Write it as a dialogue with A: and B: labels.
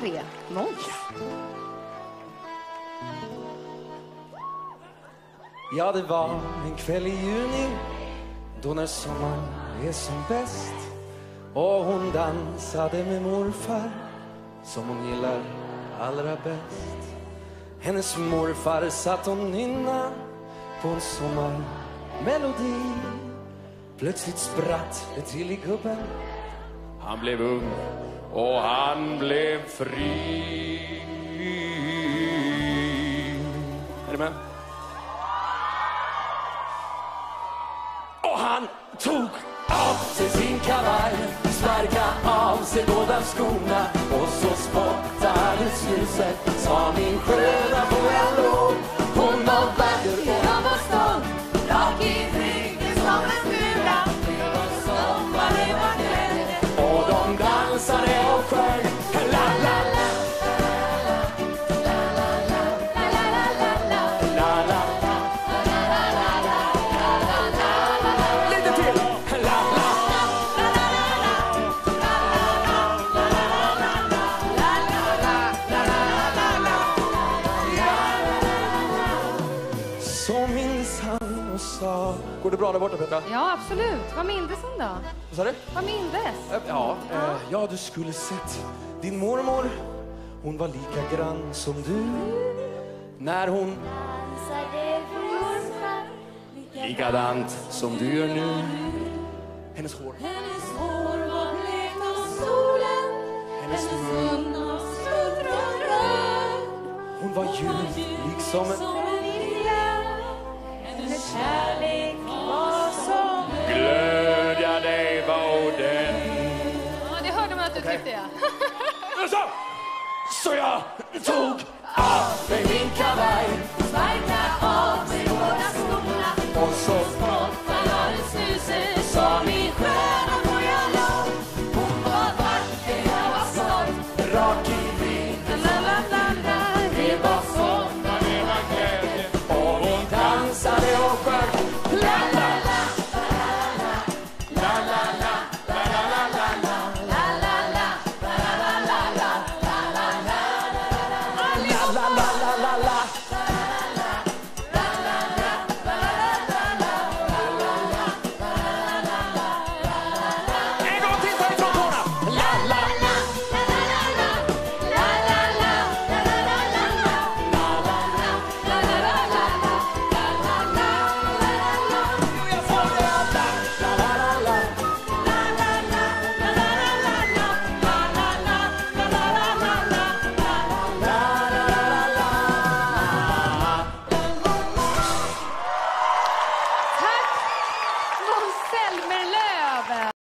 A: tre, Måns.
B: Ja, det var en kväll i juni då när sommaren är som bäst och hon dansade med morfar som hon gillar allra bäst. Hennes morfar satt och nynna på en sommarmelodi. Plötsligt spratt det till i gubben. Han blev ung och han blev fri. Är du med? Och han tog av sig sin kavaj Sparka av sig båda skorna Och så spottades snuset Sa min sköna sa Går det bra där borta Petra?
A: Ja, absolut. Vad mindes hon då?
B: Vad sa du?
A: Vad mindes?
B: Eh, Ja, eh, ja, du skulle sett din mormor. Hon var lika grann som du. När hon
C: Dansade för morfar,
B: likadant som du gör nu. Hennes hår,
C: Hennes hår var blekt av solen.
B: hennes mun.
C: av smultron röd.
B: Hon var ljus liksom en glödja dig var den.
A: Ja, det hörde man att du tyckte, ja.
B: Så, så jag tog av mig min kavaj
C: Sparka